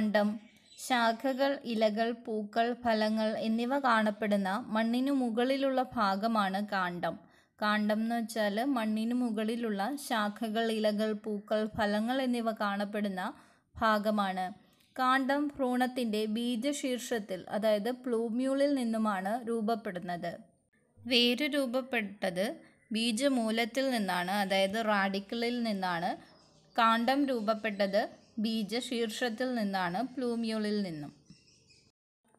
കാണ്ഡം ശാഖകൾ ഇലകൾ പൂക്കൾ ഫലങ്ങൾ എന്നിവ കാണപ്പെടുന്ന മണ്ണിനു മുകളിലുള്ള ഭാഗമാണ് കാണ്ഡം. കാണ്ഡം എന്ന് വെച്ചാൽ മണ്ണിനു മുകളിലുള്ള ശാഖകൾ ഇലകൾ പൂക്കൾ ഫലങ്ങൾ എന്നിവ കാണപ്പെടുന്ന ഭാഗമാണ്. കാണ്ഡം ഭ്രൂണത്തിന്റെ ബീജശീർഷത്തിൽ അതായത് പ്ലൂമ്യൂളിൽ നിന്നുമാണ് രൂപപ്പെടുന്നത്. വേര് രൂപപ്പെട്ടത് ബീജമൂലത്തിൽ നിന്നാണ് അതായത് റാഡിക്കിളിൽ നിന്നാണ്. കാണ്ഡം രൂപപ്പെട്ടത് ബീജശീർഷത്തിൽ നിന്നാണ് പ്ലൂമിയോളിൽ നിന്നും.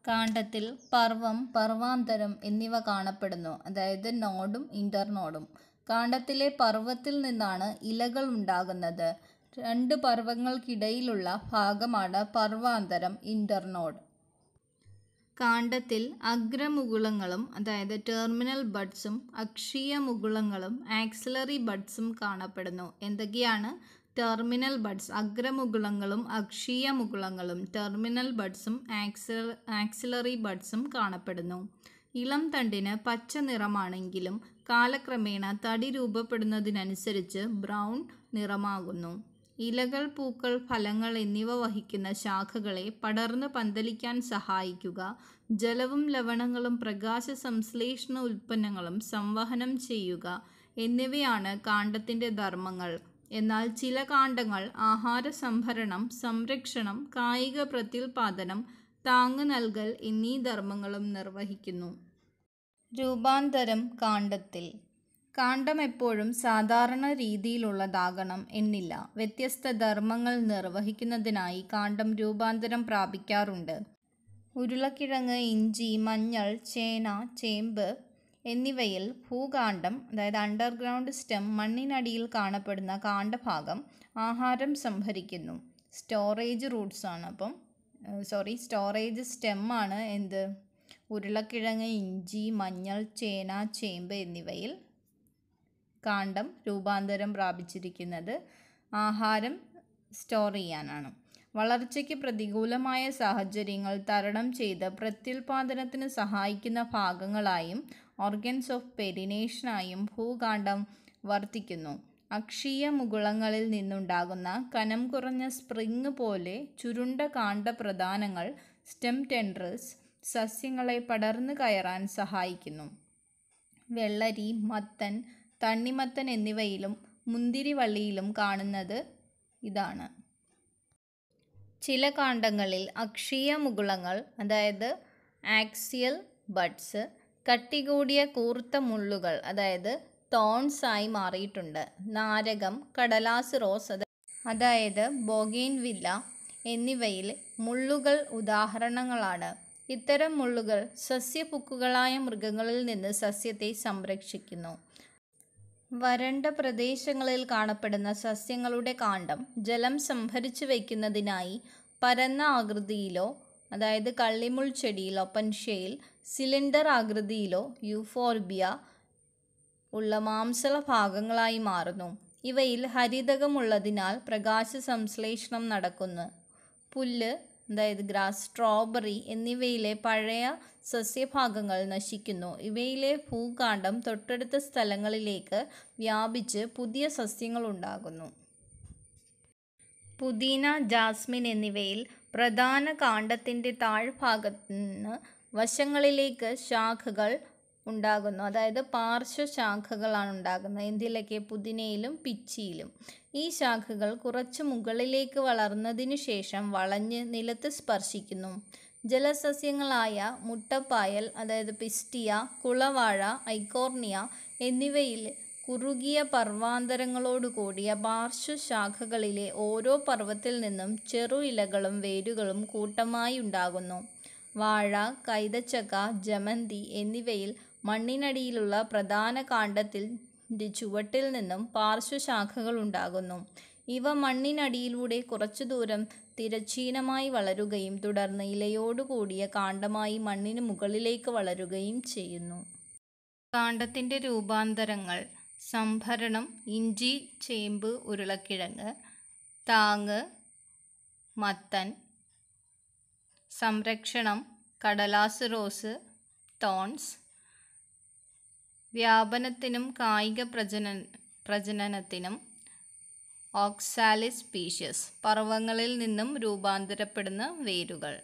കാണ്ഡത്തിൽ പർവം പർവാന്തരം എന്നിവ കാണപ്പെടുന്നു. അതായത് നോഡും ഇന്റർനോഡും കാണ്ഡത്തിലെ പർവത്തിൽ നിന്നാണ് ഇലകൾ ഉണ്ടാകുന്നത്. രണ്ട് പർവങ്ങൾക്കിടയിലുള്ള ഭാഗമാണ് പർവാന്തരം ഇന്റർനോഡ് കാണ്ഡത്തിൽ അഗ്രമുകുളങ്ങളും അതായത് ടെർമിനൽ ബഡ്സും അക്ഷീയ മുകുളങ്ങളും ആക്സിലറി ബഡ്സും കാണപ്പെടുന്നു. എന്തൊക്കെയാണ്? ടെർമിനൽ ബഡ്സ് അഗ്രമുകുളങ്ങളും അക്ഷീയ മുകുളങ്ങളും ടെർമിനൽ ബഡ്സും ആക്സില ആക്സിലറി ബഡ്സും കാണപ്പെടുന്നു. ഇളം തണ്ടിന് പച്ച നിറമാണെങ്കിലും കാലക്രമേണ തടി രൂപപ്പെടുന്നതിനനുസരിച്ച് ബ്രൗൺ നിറമാകുന്നു. ഇലകൾ പൂക്കൾ ഫലങ്ങൾ എന്നിവ വഹിക്കുന്ന ശാഖകളെ പടർന്നു പന്തലിക്കാൻ സഹായിക്കുക. ജലവും ലവണങ്ങളും പ്രകാശ സംശ്ലേഷണ ഉൽപ്പന്നങ്ങളും സംവഹനം ചെയ്യുക എന്നിവയാണ് കാണ്ഡത്തിന്റെ ധർമ്മങ്ങൾ. എന്നാൽ ചില കാണ്ഡങ്ങൾ ആഹാര സംഭരണം സംരക്ഷണം കായിക പ്രത്യുൽപാദനം താങ്ങ് നൽകൽ എന്നീ ധർമ്മങ്ങളും നിർവഹിക്കുന്നു. രൂപാന്തരം കാണ്ഡത്തിൽ. കാണ്ഡം എപ്പോഴും സാധാരണ രീതിയിലുള്ളതാകണം എന്നില്ല. വ്യത്യസ്ത ധർമ്മങ്ങൾ നിർവഹിക്കുന്നതിനായി കാണ്ഡം രൂപാന്തരം പ്രാപിക്കാറുണ്ട്. ഉരുളക്കിഴങ്ങ് ഇഞ്ചി മഞ്ഞൾ ചേന ചേമ്പ് എന്നിവയിൽ ഭൂകാണ്ഡം അതായത് അണ്ടർഗ്രൗണ്ട് സ്റ്റെം മണ്ണിനടിയിൽ കാണപ്പെടുന്ന കാണ്ഡഭാഗം ആഹാരം സംഭരിക്കുന്നു. സ്റ്റോറേജ് റൂട്ട്സ് ആണ്. അപ്പം സോറി സ്റ്റോറേജ് സ്റ്റെം ആണ് എന്ത്? ഉരുളക്കിഴങ്ങ് ഇഞ്ചി മഞ്ഞൾ ചേന ചേമ്പ് എന്നിവയിൽ കാണ്ഡം രൂപാന്തരം പ്രാപിച്ചിരിക്കുന്നത് ആഹാരം സ്റ്റോർ ചെയ്യാനാണ്. വളർച്ചയ്ക്ക് പ്രതികൂലമായ സാഹചര്യങ്ങൾ തരണം ചെയ്ത് പ്രത്യുൽപാദനത്തിന് സഹായിക്കുന്ന ഭാഗങ്ങളായും ഓർഗൻസ് ഓഫ് പെരിനേഷനായും ഭൂകാണ്ഡം വർത്തിക്കുന്നു. അക്ഷീയ മുകുളങ്ങളിൽ നിന്നുണ്ടാകുന്ന കനം കുറഞ്ഞ സ്പ്രിങ് പോലെ ചുരുണ്ട കാണ്ഡപ്രധാനങ്ങൾ സ്റ്റെം ടെൻഡ്രൽസ് സസ്യങ്ങളെ പടർന്നു കയറാൻ സഹായിക്കുന്നു. വെള്ളരി മത്തൻ തണ്ണിമത്തൻ എന്നിവയിലും മുന്തിരിവള്ളിയിലും കാണുന്നത് ഇതാണ്. ചില കാണ്ഡങ്ങളിൽ അക്ഷീയ മുകുളങ്ങൾ അതായത് ആക്സിയൽ ബഡ്സ് കട്ടികൂടിയ കൂർത്ത മുള്ളുകൾ അതായത് തോൺസ് ആയി മാറിയിട്ടുണ്ട്. നാരകം കടലാസ് റോസ് അതായത് ബോഗീൻ വില്ല എന്നിവയിൽ മുള്ളുകൾ ഉദാഹരണങ്ങളാണ്. ഇത്തരം മുള്ളുകൾ സസ്യപുക്കുകളായ മൃഗങ്ങളിൽ നിന്ന് സസ്യത്തെ സംരക്ഷിക്കുന്നു. വരണ്ട പ്രദേശങ്ങളിൽ കാണപ്പെടുന്ന സസ്യങ്ങളുടെ കാണ്ഡം ജലം സംഭരിച്ചു വയ്ക്കുന്നതിനായി പരന്ന ആകൃതിയിലോ അതായത് കള്ളിമുൾ ചെടിയിലോ പൻഷ്യയിൽ സിലിണ്ടർ ആകൃതിയിലോ യൂഫോർബിയ ഉള്ള മാംസള ഭാഗങ്ങളായി മാറുന്നു. ഇവയിൽ ഹരിതകമുള്ളതിനാൽ പ്രകാശ സംശ്ലേഷണം നടക്കുന്നു. പുല്ല് അതായത് ഗ്രാസ് സ്ട്രോബെറി എന്നിവയിലെ പഴയ സസ്യഭാഗങ്ങൾ നശിക്കുന്നു. ഇവയിലെ ഭൂകാണ്ഡം തൊട്ടടുത്ത സ്ഥലങ്ങളിലേക്ക് വ്യാപിച്ച് പുതിയ സസ്യങ്ങൾ ഉണ്ടാകുന്നു. പുതിന ജാസ്മിൻ എന്നിവയിൽ പ്രധാന കാണ്ഡത്തിന്റെ താഴ്ഭാഗത്ത് നിന്ന് വശങ്ങളിലേക്ക് ശാഖകൾ ഉണ്ടാകുന്നു. അതായത് പാർശ്വശാഖകളാണ് ഉണ്ടാകുന്നത്. എന്തിലൊക്കെ പുതിനയിലും പിച്ചിയിലും. ഈ ശാഖകൾ കുറച്ച് മുകളിലേക്ക് വളർന്നതിനു ശേഷം വളഞ്ഞ് നിലത്ത് സ്പർശിക്കുന്നു. ജലസസ്യങ്ങളായ മുട്ടപ്പായൽ അതായത് പിസ്റ്റിയ കുളവാഴ ഐക്കോർണിയ എന്നിവയിൽ കുറുകിയ പർവാന്തരങ്ങളോടുകൂടിയ പാർശ്വശാഖകളിലെ ഓരോ പർവത്തിൽ നിന്നും ചെറു ഇലകളും വേരുകളും കൂട്ടമായി ഉണ്ടാകുന്നു. വാഴ കൈതച്ചക്ക ജമന്തി എന്നിവയിൽ മണ്ണിനടിയിലുള്ള പ്രധാന കാണ്ഡത്തിന്റെ ചുവട്ടിൽ നിന്നും പാർശ്വശാഖകൾ ഉണ്ടാകുന്നു. ഇവ മണ്ണിനടിയിലൂടെ കുറച്ചു ദൂരം തിരച്ചീനമായി വളരുകയും തുടർന്ന് ഇലയോടുകൂടിയ കാണ്ഡമായി മണ്ണിന് മുകളിലേക്ക് വളരുകയും ചെയ്യുന്നു. കാണ്ഡത്തിന്റെ രൂപാന്തരങ്ങൾ സംഭരണം ഇഞ്ചി ചേമ്പ് ഉരുളക്കിഴങ്ങ് താങ്ങ് മത്തൻ സംരക്ഷണം കടലാസ് റോസ് തോൺസ് വ്യാപനത്തിനും കായിക പ്രജന പ്രജനനത്തിനും ഓക്സാലിസ് സ്പീഷ്യസ് പർവങ്ങളിൽ നിന്നും രൂപാന്തരപ്പെടുന്ന വേരുകൾ.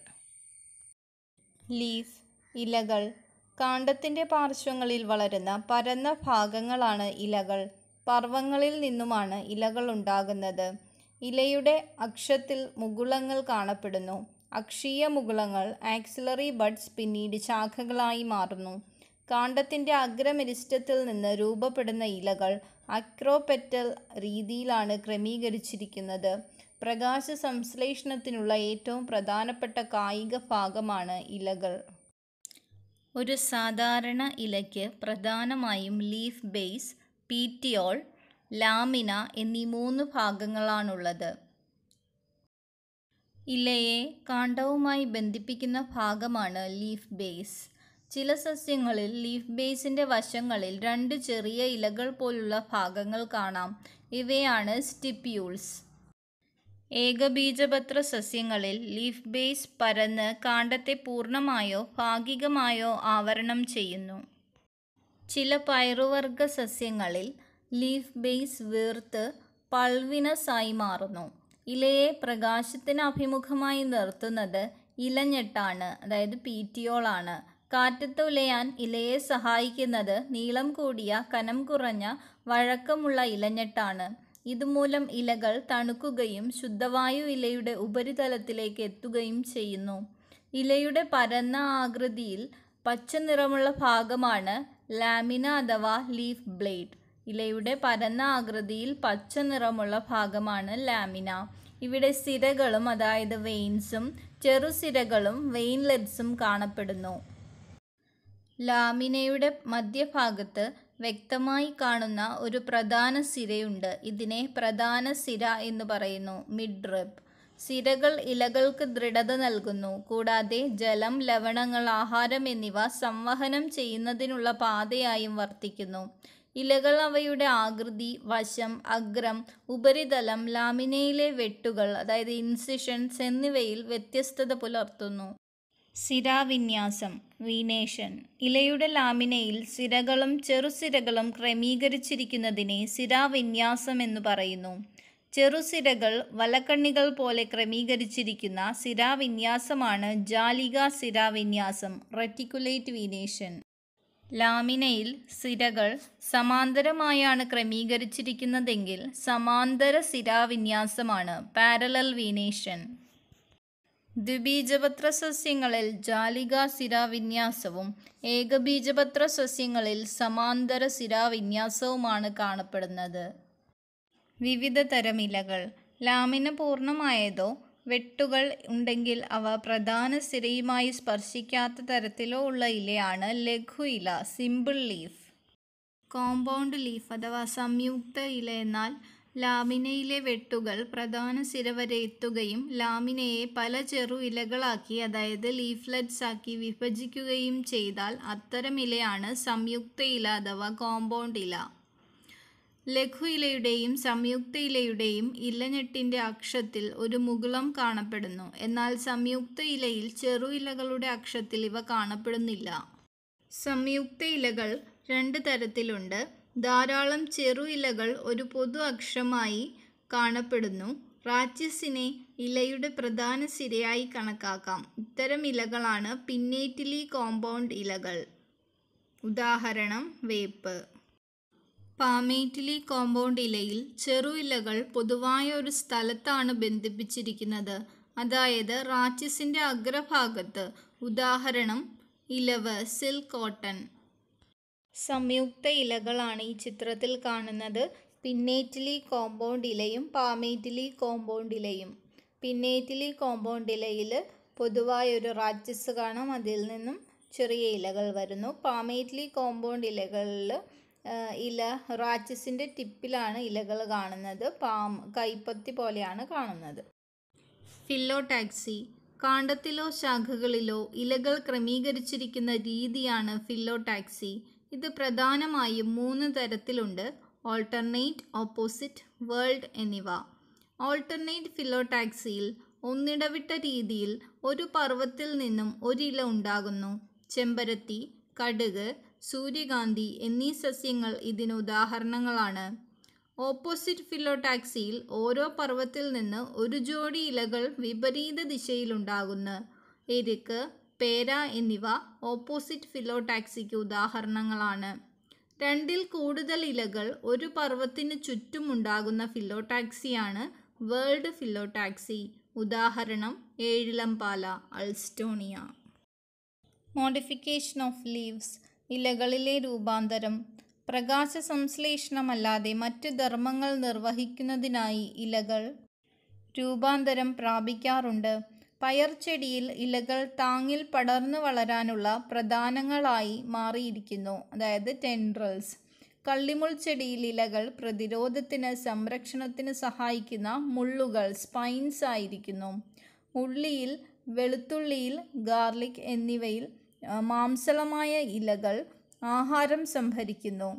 ലീഫ് ഇലകൾ കാണ്ടത്തിന്റെ പാർശ്വങ്ങളിൽ വളരുന്ന പരന്ന ഭാഗങ്ങളാണ് ഇലകൾ. പർവങ്ങളിൽ നിന്നുമാണ് ഇലകൾ ഉണ്ടാകുന്നത്. ഇലയുടെ അക്ഷത്തിൽ മുകുളങ്ങൾ കാണപ്പെടുന്നു. അക്ഷീയ മുകുളങ്ങൾ ആക്സിലറി ബഡ്സ് പിന്നീട് ശാഖകളായി മാറുന്നു. കാണ്ഡത്തിന്റെ അഗ്രമെരിസ്റ്റത്തിൽ നിന്ന് രൂപപ്പെടുന്ന ഇലകൾ അക്രോപെറ്റൽ രീതിയിലാണ് ക്രമീകരിച്ചിരിക്കുന്നത്. പ്രകാശ സംശ്ലേഷണത്തിനുള്ള ഏറ്റവും പ്രധാനപ്പെട്ട കായിക ഭാഗമാണ് ഇലകൾ. ഒരു സാധാരണ ഇലയ്ക്ക് പ്രധാനമായും ലീഫ് ബേസ് പീറ്റിയോൾ ലാമിന എന്നീ മൂന്ന് ഭാഗങ്ങളാണുള്ളത്. ഇലയെ കാണ്ഡവുമായി ബന്ധിപ്പിക്കുന്ന ഭാഗമാണ് ലീഫ് ബേസ് ചില സസ്യങ്ങളിൽ ലീഫ് ബേസിന്റെ വശങ്ങളിൽ രണ്ട് ചെറിയ ഇലകൾ പോലുള്ള ഭാഗങ്ങൾ കാണാം. ഇവയാണ് സ്റ്റിപ്യൂൾസ് ഏകബീജപത്ര സസ്യങ്ങളിൽ ലീഫ് ബേസ് പരന്ന് കാണ്ഡത്തെ പൂർണമായോ ഭാഗികമായോ ആവരണം ചെയ്യുന്നു. ചില പയറുവർഗ സസ്യങ്ങളിൽ ലീഫ് ബേസ് വീർത്ത് പൾവിനസായി മാറുന്നു. ഇലയെ പ്രകാശത്തിന് അഭിമുഖമായി നിർത്തുന്നത് ഇലഞ്ഞെട്ടാണ് അതായത് പീറ്റിയോളാണ്. കാറ്റത്ത് ഉലയാൻ ഇലയെ സഹായിക്കുന്നത് നീളം കൂടിയ കനം കുറഞ്ഞ വഴക്കമുള്ള ഇലഞ്ഞെട്ടാണ്. ഇതുമൂലം ഇലകൾ തണുക്കുകയും ശുദ്ധവായു ഇലയുടെ ഉപരിതലത്തിലേക്ക് എത്തുകയും ചെയ്യുന്നു. ഇലയുടെ പരന്ന ആകൃതിയിൽ പച്ച നിറമുള്ള ഭാഗമാണ് ലാമിന അഥവാ ലീഫ് ബ്ലേഡ്. ഇലയുടെ പരന്ന ആകൃതിയിൽ പച്ച നിറമുള്ള ഭാഗമാണ് ലാമിന. ഇവിടെ സിരകളും അതായത് വെയിൻസും ചെറുസിരകളും വെയിൻലെറ്റ്സും കാണപ്പെടുന്നു. ലാമിനയുടെ മധ്യഭാഗത്ത് വ്യക്തമായി കാണുന്ന ഒരു പ്രധാന സിരയുണ്ട്. ഇതിനെ പ്രധാന സിര എന്ന് പറയുന്നു മിഡ് റിപ്പ് സിരകൾ ഇലകൾക്ക് ദൃഢത നൽകുന്നു കൂടാതെ ജലം ലവണങ്ങൾ ആഹാരം എന്നിവ സംവഹനം ചെയ്യുന്നതിനുള്ള പാതയായും വർത്തിക്കുന്നു. ഇലകൾ അവയുടെ ആകൃതി വശം അഗ്രം ഉപരിതലം ലാമിനയിലെ വെട്ടുകൾ അതായത് ഇൻസിഷൻസ് എന്നിവയിൽ വ്യത്യസ്തത പുലർത്തുന്നു. സിരാവിന്യാസം വീനേഷൻ. ഇലയുടെ ലാമിനയിൽ സിരകളും ചെറുസിരകളും ക്രമീകരിച്ചിരിക്കുന്നതിനെ സിരാവിന്യാസം എന്ന് പറയുന്നു. ചെറുസിരകൾ വലക്കണ്ണികൾ പോലെ ക്രമീകരിച്ചിരിക്കുന്ന സിരാവിന്യാസമാണ് ജാലിക സിരാവിന്യാസം റെറ്റിക്കുലേറ്റ് വീനേഷൻ. ലാമിനയിൽ സിരകൾ സമാന്തരമായാണ് ക്രമീകരിച്ചിരിക്കുന്നതെങ്കിൽ സമാന്തര സിരാവിന്യാസമാണ് പാരലൽ വീനേഷൻ ദ്വിബീജപത്ര സസ്യങ്ങളിൽ ജാലിക സിരാവിന്യാസവും ഏകബീജപത്ര സസ്യങ്ങളിൽ സമാന്തര സിരാവിന്യാസവുമാണ് കാണപ്പെടുന്നത്. വിവിധ തരം ഇലകൾ ലാമിന പൂർണമായതോ വെട്ടുകൾ ഉണ്ടെങ്കിൽ അവ പ്രധാന സിരയുമായി സ്പർശിക്കാത്ത തരത്തിലോ ഉള്ള ഇലയാണ് ലഘു ഇല സിമ്പിൾ ലീഫ്. കോമ്പൗണ്ട് ലീഫ് അഥവാ സംയുക്ത ഇല എന്നാൽ ലാമിനയിലെ വെട്ടുകൾ പ്രധാന സിര വരെ എത്തുകയും ലാമിനയെ പല ചെറു ഇലകളാക്കി അതായത് ലീഫ്ലെറ്റ്സ് ആക്കി വിഭജിക്കുകയും ചെയ്താൽ അത്തരം ഇലയാണ് സംയുക്ത ഇല അഥവാ കോമ്പൗണ്ട് ഇല. ലഘു ഇലയുടെയും സംയുക്ത ഇലയുടെയും ഇലഞ്ഞെട്ടിന്റെ അക്ഷത്തിൽ ഒരു മുകുളം കാണപ്പെടുന്നു. എന്നാൽ സംയുക്ത ഇലയിൽ ചെറു ഇലകളുടെ അക്ഷത്തിൽ ഇവ കാണപ്പെടുന്നില്ല. സംയുക്ത ഇലകൾ രണ്ട് തരത്തിലുണ്ട്. ധാരാളം ചെറു ഇലകൾ ഒരു പൊതു അക്ഷമായി കാണപ്പെടുന്നു. റാച്ചിസിനെ ഇലയുടെ പ്രധാന സിരയായി കണക്കാക്കാം. ഇത്തരം ഇലകളാണ് പിന്നേറ്റിലി കോമ്പൗണ്ട് ഇലകൾ. ഉദാഹരണം വേപ്പ്. പാമേറ്റിലി കോമ്പൗണ്ട് ഇലയിൽ ചെറു ഇലകൾ പൊതുവായ ഒരു സ്ഥലത്താണ് ബന്ധിപ്പിച്ചിരിക്കുന്നത്. അതായത് റാച്ചിസിന്റെ അഗ്രഭാഗത്ത്. ഉദാഹരണം ഇലവ് സിൽക്ക് കോട്ടൺ. സംയുക്ത ഇലകളാണ് ഈ ചിത്രത്തിൽ കാണുന്നത്. പിന്നേറ്റിലി കോമ്പൗണ്ട് ഇലയും പാമേറ്റിലി കോമ്പൗണ്ട് ഇലയും. പിന്നേറ്റിലി കോമ്പൗണ്ട് ഇലയിൽ പൊതുവായ ഒരു റാച്ചിസ് കാണാം. അതിൽ നിന്നും ചെറിയ ഇലകൾ വരുന്നു. പാമേറ്റിലി കോമ്പൗണ്ട് ഇലകളിൽ ഇല റാച്ചസിന്റെ ടിപ്പിലാണ് ഇലകൾ കാണുന്നത്. പാം കൈപ്പത്തി പോലെയാണ് കാണുന്നത്. ഫില്ലോടാക്സി കാണ്ടത്തിലോ ശാഖകളിലോ ഇലകൾ ക്രമീകരിച്ചിരിക്കുന്ന രീതിയാണ് ഫില്ലോടാക്സി ഇത് പ്രധാനമായും മൂന്ന് തരത്തിലുണ്ട്. ഓൾട്ടർനേറ്റ് ഓപ്പോസിറ്റ് വേൾഡ് എന്നിവ. ഓൾട്ടർനേറ്റ് ഫില്ലോടാക്സിയിൽ ഒന്നിടവിട്ട രീതിയിൽ ഒരു പർവത്തിൽ നിന്നും ഒരില ഉണ്ടാകുന്നു. ചെമ്പരത്തി കടുക് സൂര്യകാന്തി എന്നീ സസ്യങ്ങൾ ഇതിന് ഉദാഹരണങ്ങളാണ്. ഓപ്പോസിറ്റ് ഫിലോടാക്സിയിൽ ഓരോ പർവത്തിൽ നിന്ന് ഒരു ജോഡി ഇലകൾ വിപരീത ദിശയിലുണ്ടാകുന്നു. എരുക്ക് പേര എന്നിവ ഓപ്പോസിറ്റ് ഫിലോടാക്സിക്ക് ഉദാഹരണങ്ങളാണ്. രണ്ടിൽ കൂടുതൽ ഇലകൾ ഒരു പർവത്തിന് ചുറ്റുമുണ്ടാകുന്ന ഫിലോടാക്സിയാണ് വേൾഡ് ഫിലോടാക്സി ഉദാഹരണം ഏഴിലംപാല അൾസ്റ്റോണിയ. Modification of leaves. ഇലകളിലെ രൂപാന്തരം പ്രകാശ സംശ്ലേഷണമല്ലാതെ മറ്റ് ധർമ്മങ്ങൾ നിർവഹിക്കുന്നതിനായി ഇലകൾ രൂപാന്തരം പ്രാപിക്കാറുണ്ട്. പയർ ചെടിയിൽ ഇലകൾ താങ്ങിൽ പടർന്നു വളരാനുള്ള പ്രധാനങ്ങളായി മാറിയിരിക്കുന്നു. അതായത് ടെൻഡ്രൽസ്. കള്ളിമുൾ ചെടിയിൽ ഇലകൾ പ്രതിരോധത്തിന് സംരക്ഷണത്തിന് സഹായിക്കുന്ന മുള്ളുകൾ സ്പൈൻസ് ആയിരിക്കുന്നു. ഉള്ളിയിൽ വെളുത്തുള്ളിയിൽ ഗാർലിക് എന്നിവയിൽ മാംസളമായ ഇലകൾ ആഹാരം സംഭരിക്കുന്നു.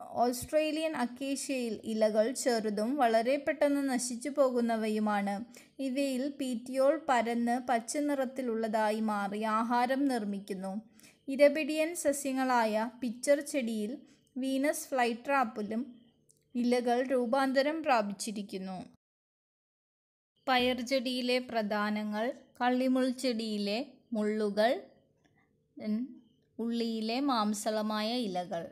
ഓസ്ട്രേലിയൻ അക്കേഷ്യയിൽ ഇലകൾ ചെറുതും വളരെ പെട്ടെന്ന് നശിച്ചു പോകുന്നവയുമാണ്. ഇവയിൽ പീറ്റിയോൾ പരന്ന് പച്ച നിറത്തിലുള്ളതായി മാറി ആഹാരം നിർമ്മിക്കുന്നു. ഇരപിടിയൻ സസ്യങ്ങളായ പിച്ചർ ചെടിയിൽ വീനസ് ഫ്ലൈട്രാപ്പിലും ഇലകൾ രൂപാന്തരം പ്രാപിച്ചിരിക്കുന്നു. പയർചെടിയിലെ പ്രധാനങ്ങൾ കള്ളിമുൾ ചെടിയിലെ മുള്ളുകൾ ഉള്ളിയിലെ മാംസളമായ ഇലകൾ.